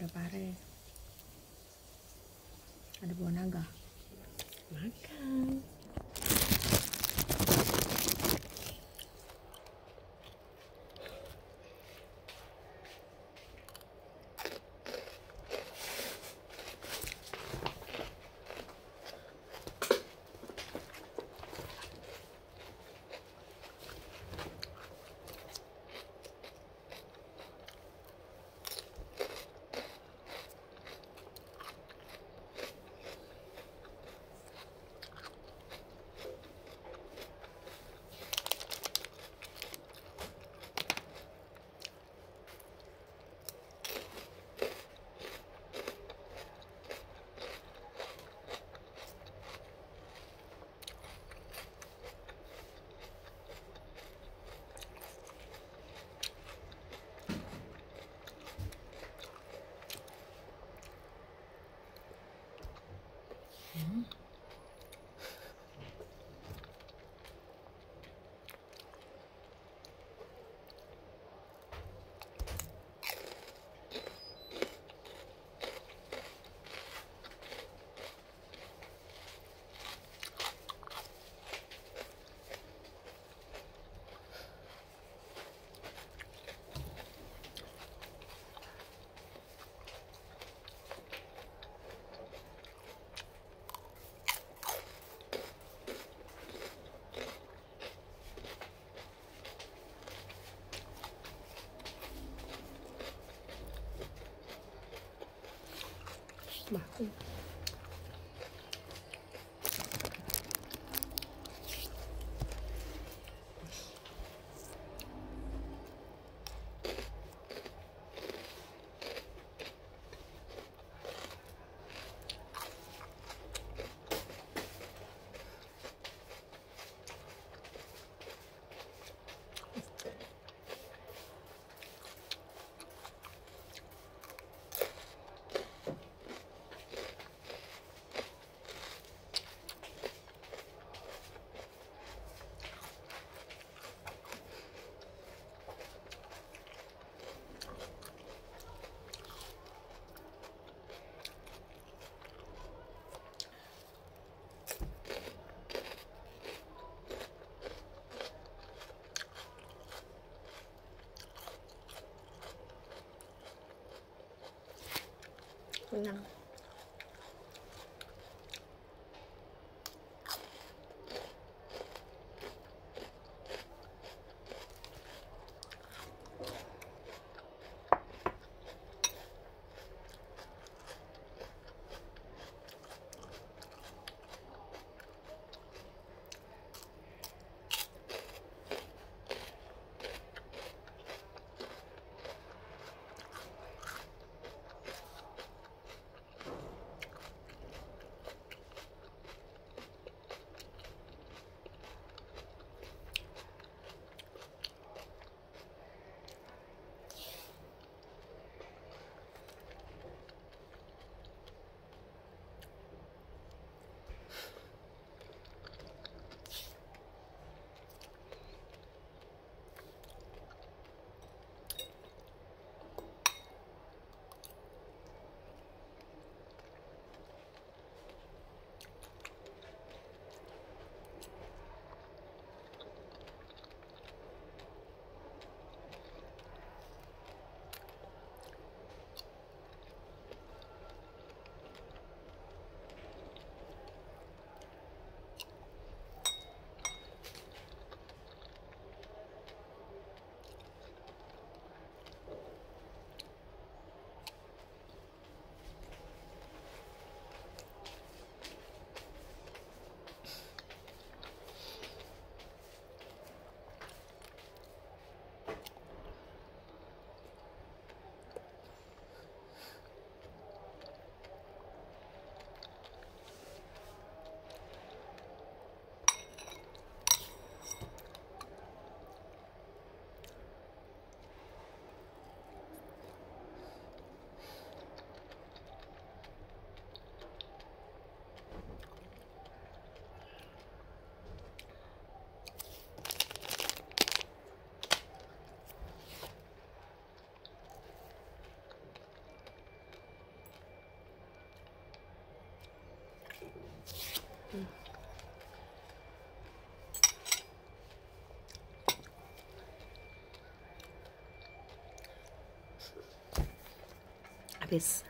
Ada pare. Ada buah naga. Makan. Mm-hmm. 马虎怎么样嗯。阿贝斯